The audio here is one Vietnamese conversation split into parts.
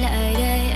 lại đây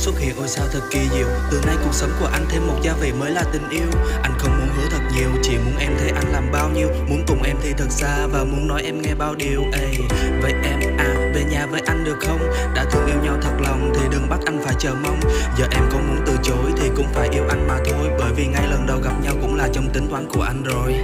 xuất hiện ôi sao thật kỳ diệu. Từ nay cuộc sống của anh thêm một gia vị mới là tình yêu. Anh không muốn hứa thật nhiều, chỉ muốn em thấy anh làm bao nhiêu. Muốn cùng em thì thật xa và muốn nói em nghe bao điều. Ấy vậy em à về nhà với anh được không? Đã thương yêu nhau thật lòng thì đừng bắt anh phải chờ mong. Giờ em không muốn từ chối thì cũng phải yêu anh mà thôi. Bởi vì ngay lần đầu gặp nhau cũng là trong tính toán của anh rồi.